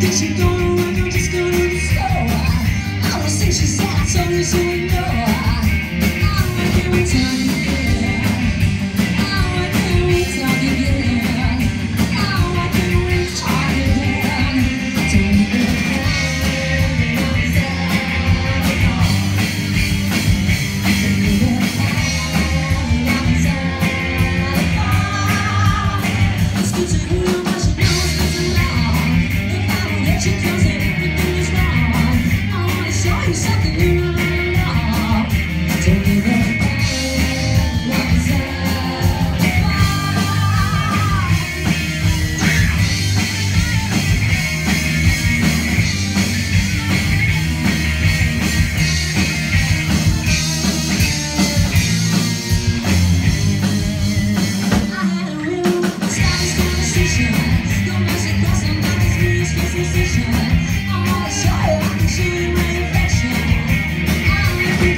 Did she go to work or just go to the store? I, I would say she's so we know. I, I, every time.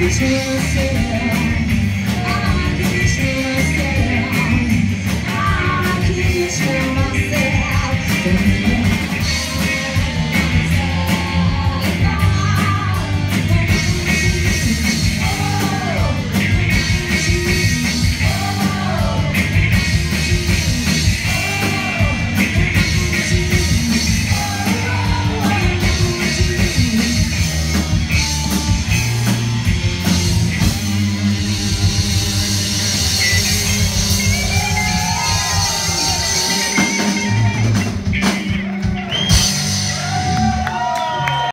Just